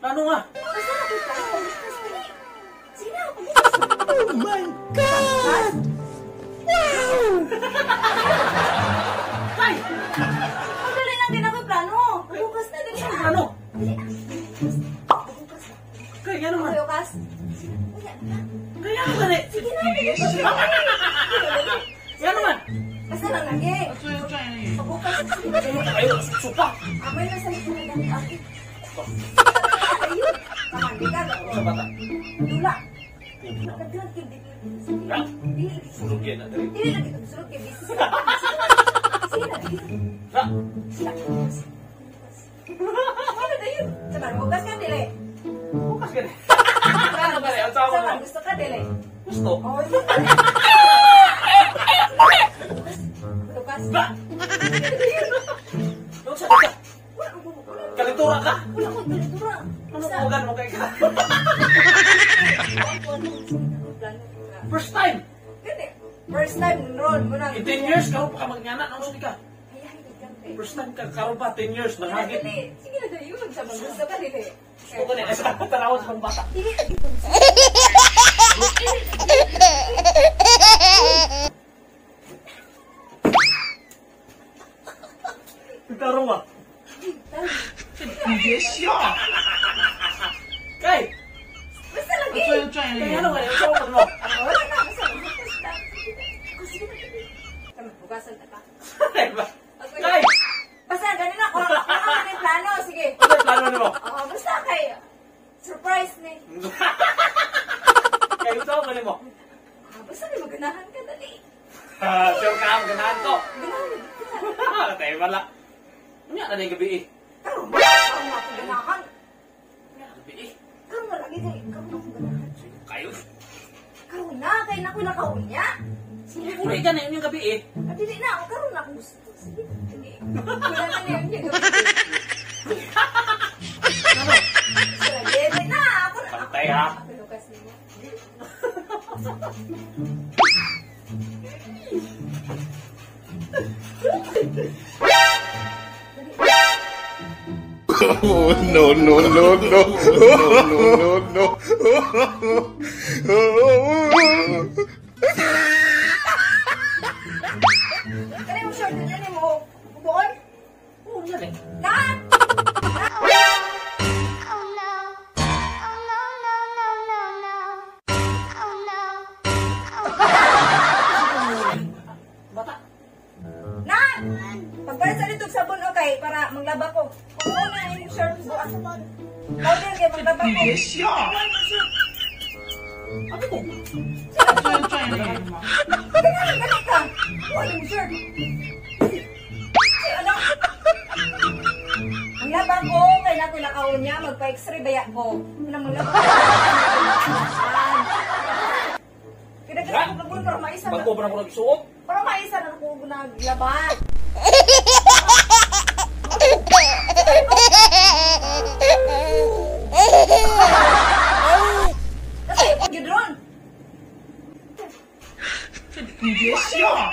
Plano nga. Oh my God! Kay! Ang dali lang din ako plano. Bukas na din siya. Plano? Dali na. Bukas na. Kay, yan naman. Bukas. Uya na. Kay, yan naman. Sige na, dali na. Yan naman. Basta lang lagi. Bukas. Supa. Abay na sa likod na dami ako. Ayun. Kamandi ka. Sa bata. Dula. Nagkadlag kid dito. Ah, Dili. Sulog yan na dali. Dili lagi magsulog kay busy sila. Sige na, dili. Ra. Sila. Ano na yun? Sabar, bukas ka dili. Bukas ka na. Ano ba rin? Ang sawa Sabar, mo. gusto ka dili. Gusto. Oh, yun. Bukas. Ra. Ka? Wala akong pintura. Ano kawagan mo kay ka? First time. Gani. First time enroll mo na. In 10 years, ka magnyana. Ano sa ka? First time ka, karoon pa, 10 years, Sige na, nangagit. dili. Sige na, dili. Yun, sabar, gusto ka dili. Gusto ko na, eh, sa patanawan sa bata. Dili, dito. Nagtarong ba? Kay! Basta lagi. Ano yung sawa mo mo. Wala na, basta. Basta. Ako, sige na, dili. Kami, bukasan na ka. Kay! ba? Kay! Basta, ganun ano yung plano, sige. Ano yung plano mo? Oo, basta kay surprise. Kay, sawa mo mo. Ah, basta may maganahan ka, dali. Ah, sure ka, ang ganahan ko. Tayo wala. Ano yan na yung gabi eh? Karoon nga akong ganahan. Eh. Karoon nga lagi dali. Karoon nga akong ganahan. Kayo. Karoon na, kaya na ko nakawin niya. Sige, Uli ka na yun yung gabi eh. Ah, dili na, ako karoon na akong gusto. Sige, dili. Wala na na yun yung gabi. Ano? Sige, na, ako na. Pantay, ha? Ako lukas niyo. Oh no no no no no no no Kaya yung short na yan mo, buon? Oo, yan eh. Na! Pagpalit sa litog sabon, okay, para maglaba ko. Kung ano na yung short, bukas. Powder kayo, maglaba ko. Yes, Ano ko? Ganun, ganun ka. Buwan yung shirt. Ano? Ang laba ko, kaya natin nakawin niya, magpa-x-ray baya ko. Ano mo laba ko? Kaya ko pagbulo para maisa na. Bago pa na ko nagsuot. Para maisa na ako naglaban. 你别笑。